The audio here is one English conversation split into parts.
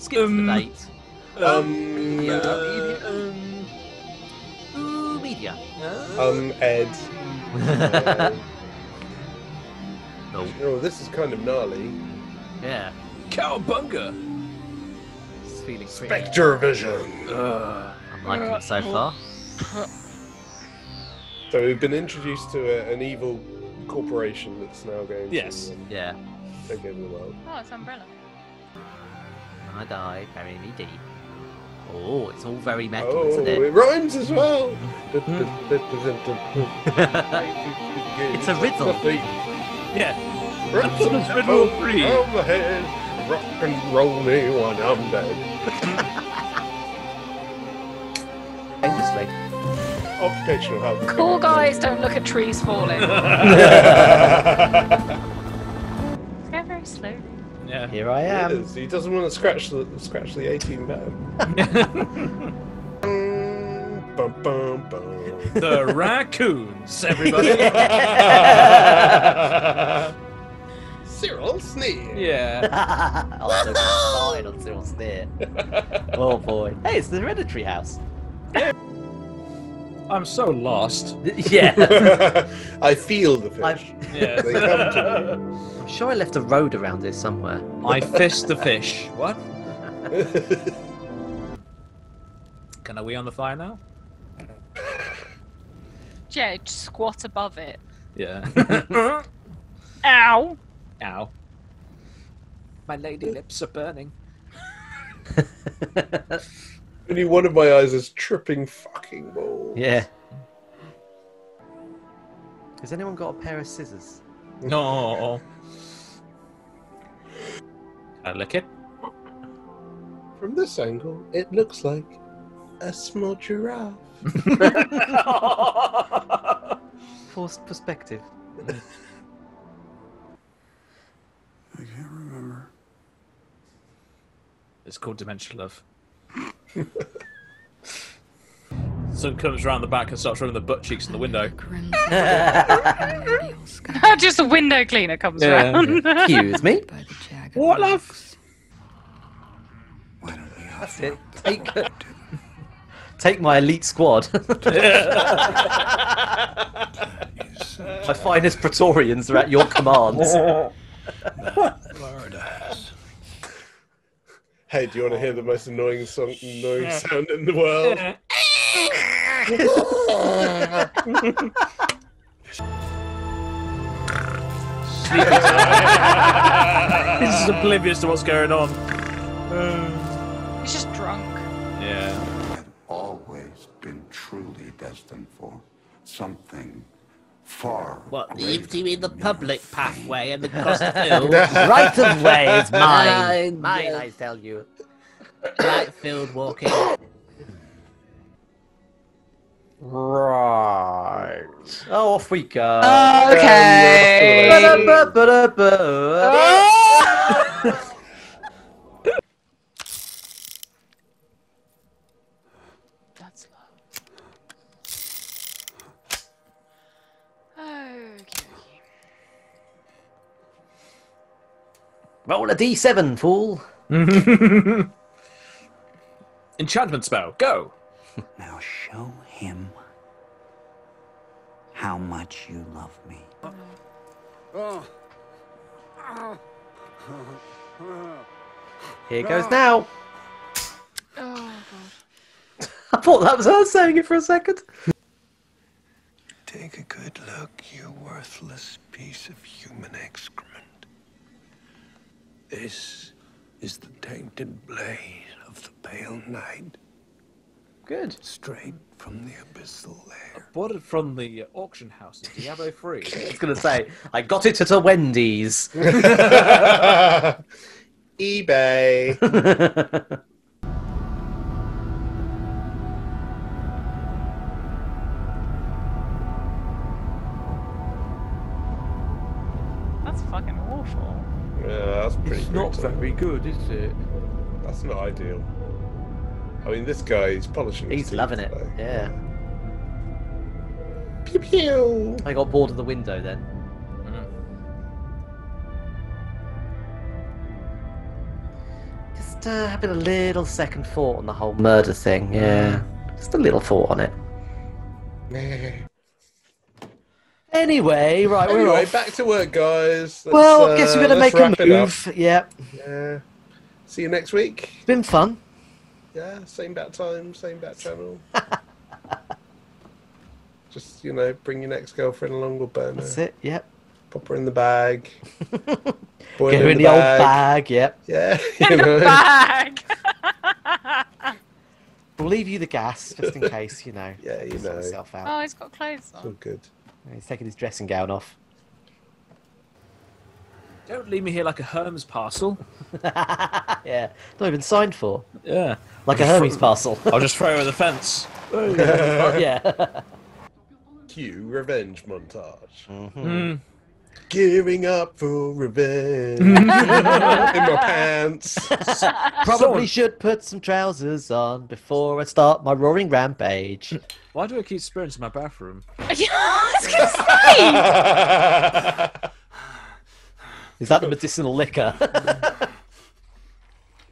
Skip to the Um, date. Um, Yeah. uh, Um, ooh, media. um, Ed. Uh, no. oh, this is kind of gnarly. Yeah. Cowabunga! It's feeling pretty. SpectreVision. Ugh. I'm liking it so far. So we've been introduced to a, an evil corporation that's now going Yes. to um, Yeah. take over the world. Oh, it's Umbrella. When I die, bury me deep. Oh, it's all very metal, Oh, isn't it it? rhymes as well. it's it's a riddle. Yeah. Ransom riddle free. From the head, rock and roll me when I'm dead. Famously. Occupational health. Cool guys don't look at trees falling. It's going very slow. Yeah. Here I He am. is. He doesn't want to scratch the scratch the 18 button. bum, bum, bum. the raccoons, everybody. Cyril Sneer. yeah. oh, so started Cyril Sneer. Oh boy. Hey, it's the hereditary house. I'm so lost. Yeah. I feel the fish. I'm, Yeah. They come to I'm sure I left a road around here somewhere. I fist the fish. What? Can I we on the fire now? Yeah, just squat above it. Yeah. Ow! Ow. My lady lips are burning. Only one of my eyes is tripping fucking balls. yeah. Has anyone got a pair of scissors? No. Can I lick it? From this angle, it looks like a small giraffe. Forced perspective. I can't remember. It's called Dementia Love. Sun comes around the back and starts rubbing the butt cheeks in the window. just a window cleaner comes Yeah. around. Excuse me. What, love? Why don't we all That's it. Take, boat? take my elite squad. my finest Praetorians are at your commands. Florida has. Hey, do you want to hear the most annoying song, annoying sound in the world? He's just oblivious to what's going on. He's just drunk. Yeah. Had always been truly destined for something far. What greater leaves you in the public pathway and across the field? right of way is mine. Mine, I tell you. Right field walking. Right. Oh, off we go. Okay. Roll a d7, fool. Enchantment spell, go! Now show him how much you love me. Here goes now. Oh god. I thought that was her saying it for a second. Take a good look, you worthless piece of human excrement. This is the tainted blade of the pale night, Good. straight from the abyssal lair. Bought it from the auction house in Diablo 3. I was gonna say I got it at a Wendy's. eBay. That's fucking awful. Yeah, that's pretty brutal. Not very good, is it? That's not ideal. I mean, this guy, he's polishing his He's teeth loving it. today. Yeah. Pew pew. I got bored of the window then. Just just uh, having a little second thought on the whole murder thing. Yeah, just a little thought on it. Anyway, right, we're Anyway, off. back to work, guys. Let's, well, I guess we're uh, gonna let's make a wrap it up. move. Yeah, Yeah. See you next week. it's been fun. Yeah, same bat time, same bat channel. Just you know, bring your next girlfriend along. We'll burn That's her. it. Yep. Pop her in the bag. Boil Get her her in the, old bag. Yep. Yeah, you know. Bag. We'll leave you the gas just in case. You know. Yeah, you know. himself out. oh, he's got clothes It's all on. good. He's taking his dressing gown off. Don't leave me here like a Hermes parcel. yeah. Not even signed for. Yeah. Like a Hermes parcel. I'll just throw over the fence. yeah. Cue revenge montage. Hmm. Giving up for revenge in my pants. Probably Someone- should put some trousers on before I start my roaring rampage. Why do I keep spirits in my bathroom? yeah, I was gonna say. Is that the medicinal liquor?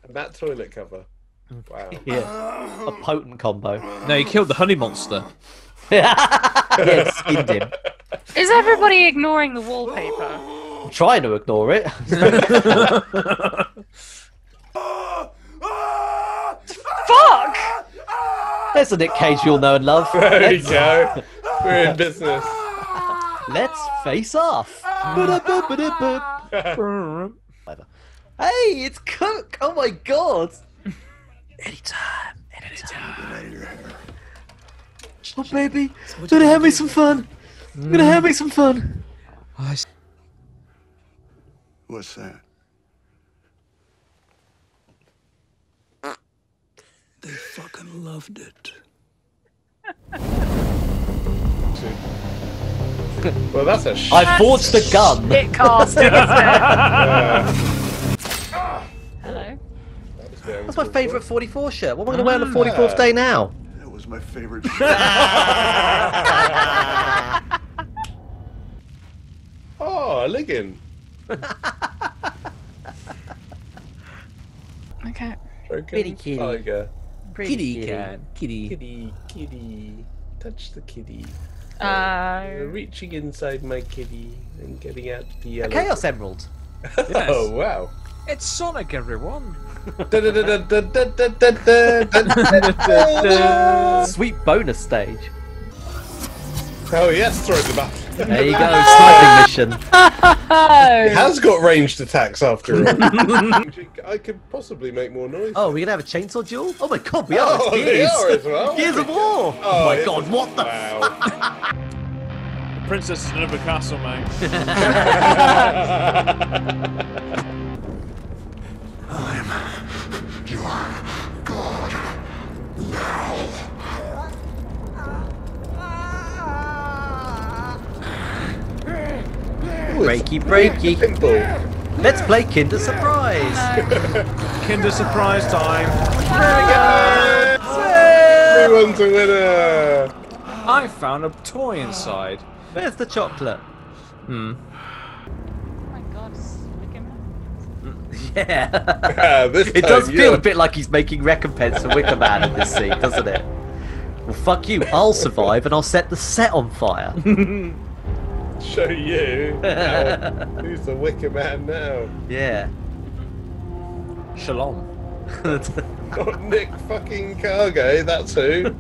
And that toilet cover. Wow. yeah. A potent combo. No, you killed the honey monster. Yeah, skinned him. Is everybody ignoring the wallpaper? I'm trying to ignore it. Fuck! There's a Nick Cage we all know and love. There you Let's, go. We're in business. let's face off. Hey, it's Cook! Oh my god! Anytime, anytime. Oh baby, gonna have me some fun. Gonna have me some fun. What's that? They fucking loved it. Well, that's a sh- I forged a gun. It casting, isn't it? uh, Hello. That's my favourite 44 shirt. What am I gonna wear on the 44th day now? That was my favorite Oh, Liggin. Okay. Broken Kitty, kitty. Tiger. Pretty kitty. Kitty, kitty. Touch the kitty. Uh, Reaching inside my kitty and getting out the yellow. Chaos Emerald. Oh, wow. It's Sonic, everyone. Sweet bonus stage. Oh, yes, throw the back. There you go, sniping mission. It has got ranged attacks after all. I could possibly make more noise. Oh, we're gonna have a chainsaw duel? Oh my god, we are! Oh, it's they Gears! are as well. Gears of War! Oh, Oh, my it's- god, what the Wow. The princess is in another castle, mate. Breaky breaky. Pinball. Let's play Kinder Surprise! Kinder surprise time. Everyone's a winner. I found a toy inside. Where's the chocolate? Hmm. oh my god, it's looking Yeah. Ah, this it time, does feel you're- a bit like he's making recompense for Wicker Man in this scene, doesn't it? Well, fuck you. I'll survive and I'll set the set on fire. Show you. Now, who's the Wicker Man now? yeah. Shalom. Not Nick fucking Cargo, that's who.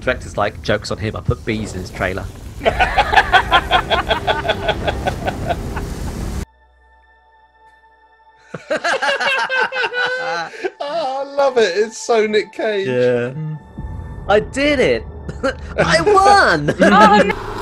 Director's like, jokes on him, I put bees in his trailer. Oh, I love it. It's so Nick Cage. Yeah. I did it! I won! Oh no!